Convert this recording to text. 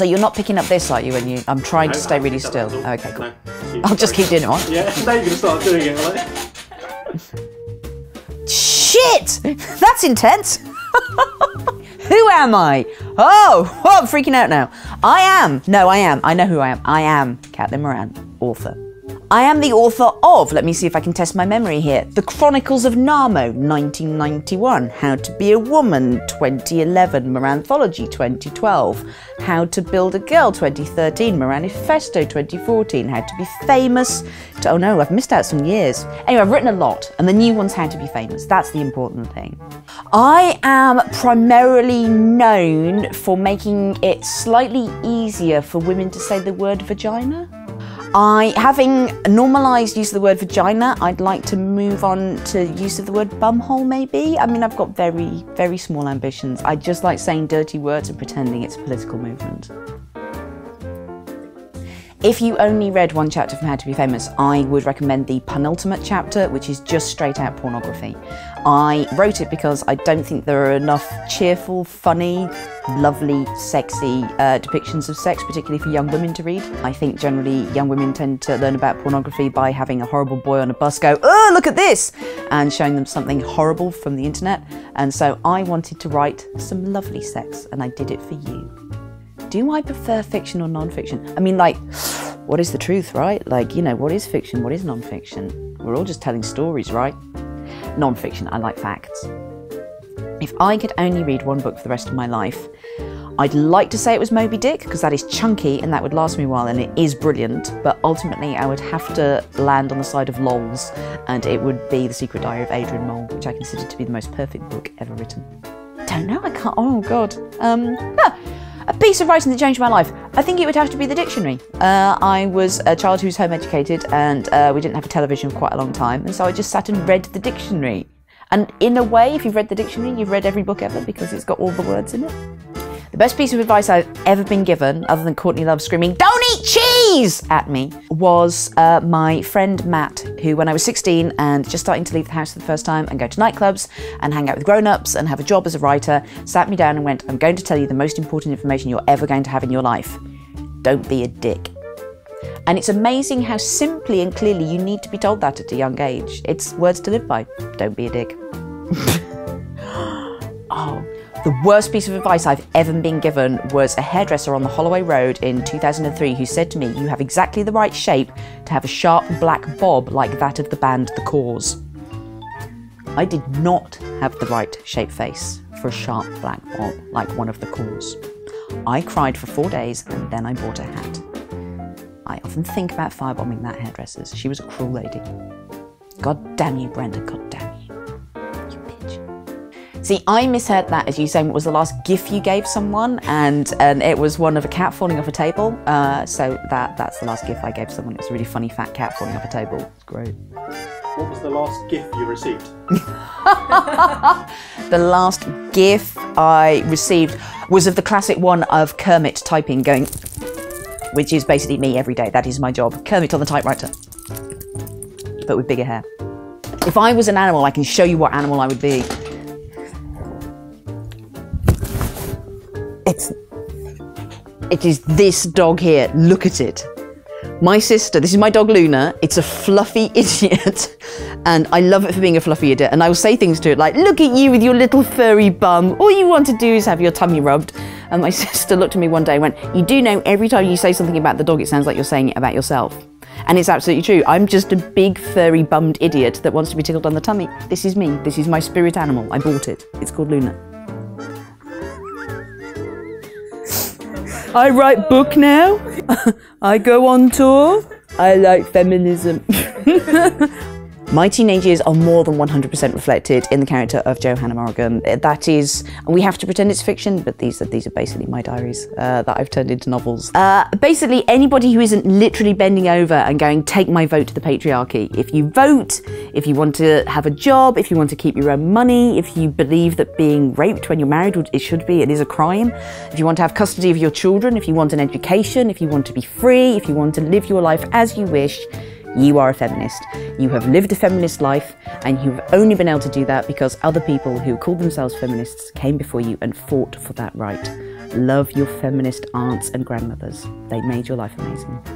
So you're not picking up this, are you? When you, I'm trying to stay really still. Okay, cool. No. I'll just keep doing it. What? Yeah, now you're gonna start doing it. Like. Shit! That's intense. who am I? Oh, oh, I'm freaking out now. I am. No, I am. I know who I am. I am Caitlin Moran, author. I am the author of, let me see if I can test my memory here, The Chronicles of Narmo, 1991, How to Be a Woman, 2011, Moranthology, 2012, How to Build a Girl, 2013, Moranifesto, 2014, How to Be Famous. Oh no, I've missed out some years. Anyway, I've written a lot, and the new one's How to Be Famous. That's the important thing. I am primarily known for making it slightly easier for women to say the word vagina. I, having normalised use of the word vagina, I'd like to move on to use of the word bumhole maybe. I mean, I've got very, very small ambitions. I just like saying dirty words and pretending it's a political movement. If you only read one chapter from How to Be Famous, I would recommend the penultimate chapter, which is just straight out pornography. I wrote it because I don't think there are enough cheerful, funny, lovely, sexy uh, depictions of sex, particularly for young women to read. I think generally young women tend to learn about pornography by having a horrible boy on a bus go, oh, look at this, and showing them something horrible from the internet. And so I wanted to write some lovely sex, and I did it for you do I prefer fiction or non-fiction? I mean, like, what is the truth, right? Like, you know, what is fiction? What is non-fiction? We're all just telling stories, right? Non-fiction, I like facts. If I could only read one book for the rest of my life, I'd like to say it was Moby Dick because that is chunky and that would last me a while and it is brilliant. But ultimately, I would have to land on the side of lols, and it would be The Secret Diary of Adrian Mole, which I consider to be the most perfect book ever written. Don't know. I can't. Oh God. Um. ah, a piece of writing that changed my life. I think it would have to be the dictionary. Uh, I was a child who was home educated and uh, we didn't have a television for quite a long time, and so I just sat and read the dictionary. And in a way, if you've read the dictionary, you've read every book ever because it's got all the words in it. The best piece of advice I've ever been given, other than Courtney Love screaming, Don't cheese at me, was uh, my friend Matt, who, when I was 16 and just starting to leave the house for the first time and go to nightclubs and hang out with grown ups and have a job as a writer, sat me down and went, I'm going to tell you the most important information you're ever going to have in your life. Don't be a dick. And it's amazing how simply and clearly you need to be told that at a young age. It's words to live by. Don't be a dick. oh, the worst piece of advice I've ever been given was a hairdresser on the Holloway Road in 2003 who said to me, You have exactly the right shape to have a sharp black bob like that of the band The Corrs. I did not have the right shape face for a sharp black bob like one of The Corrs. I cried for four days and then I bought a hat. I often think about firebombing that hairdresser's. She was a cruel lady. God damn you, Brenda, god See, I misheard that as you saying what was the last gift you gave someone, and, and it was one of a cat falling off a table. Uh, so that that's the last gift I gave someone. It's a really funny fat cat falling off a table. It's great. What was the last gift you received? The last gif I received was of the classic one of Kermit typing, going, which is basically me every day. That is my job. Kermit on the typewriter, but with bigger hair. If I was an animal, I can show you what animal I would be. It's. It is this dog here. Look at it. My sister, this is my dog Luna. It's a fluffy idiot, and I love it for being a fluffy idiot. And I will say things to it like, "Look at you with your little furry bum. All you want to do is have your tummy rubbed." And my sister looked at me one day and went, "You do know every time you say something about the dog, it sounds like you're saying it about yourself." And it's absolutely true. I'm just a big furry bummed idiot that wants to be tickled on the tummy. This is me. This is my spirit animal. I bought it. It's called Luna. I write book now. I go on tour. I like feminism. My teenage years are more than 100% reflected in the character of Johanna Morrigan. That is, we have to pretend it's fiction, but these are these are basically my diaries uh, that I've turned into novels. Uh, basically, anybody who isn't literally bending over and going, "Take my vote to the patriarchy." If you vote, if you want to have a job, if you want to keep your own money, if you believe that being raped when you're married it should be, it is a crime. If you want to have custody of your children, if you want an education, if you want to be free, if you want to live your life as you wish. You are a feminist. You have lived a feminist life, and you've only been able to do that because other people who call themselves feminists came before you and fought for that right. Love your feminist aunts and grandmothers. They made your life amazing.